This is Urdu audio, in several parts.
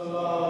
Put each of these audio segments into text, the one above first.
Salam.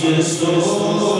Jesus.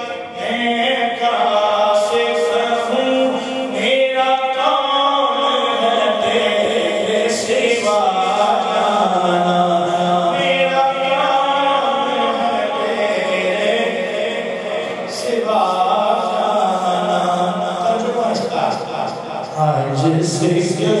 States.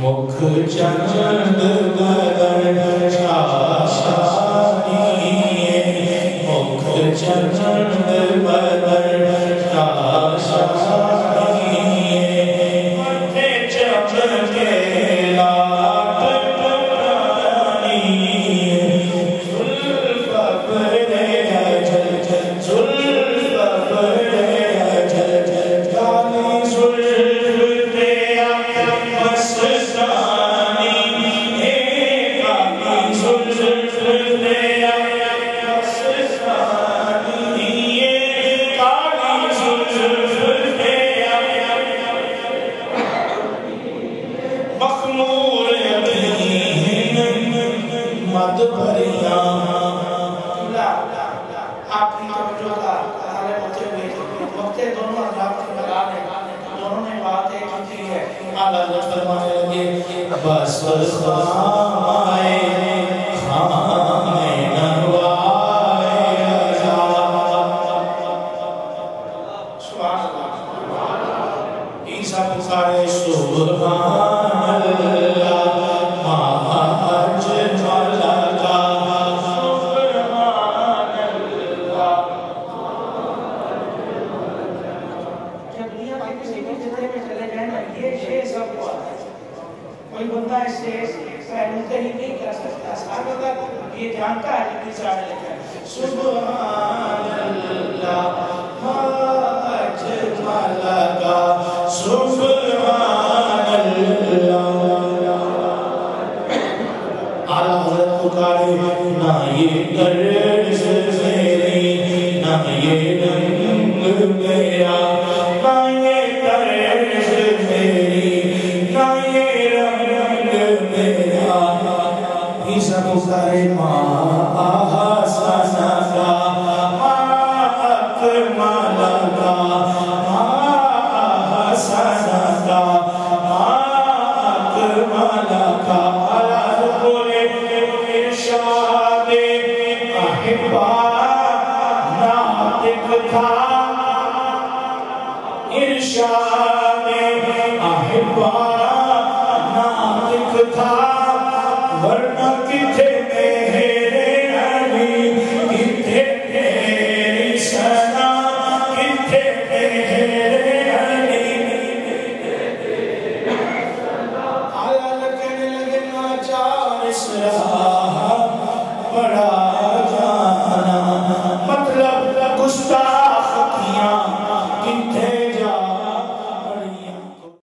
مکھ چند بدن شاشانی مکھ چند آپ ہمارے ہوتے ہوئے وقت دونوں حضرات کی بلا نے دونوں نے بات ایک کی ہے اللہ فرمانے لگے، بس خامائے خامے نروائے جا سبحان اللہ۔ عیسیٰ پکارے سبحان کوئی بندہ اس سے پہلوتے ہی نہیں کر سکتا صاحب اگر یہ جانتا ہے کہ کس آنے لگا ہے۔ سبحان اللہ مہاج ملکا سبحان اللہ اعلیٰ حضرت کو پکارے، نہ یہ درد میری نہ یہ رنگ میرا۔ Irshad-e-Ahibbar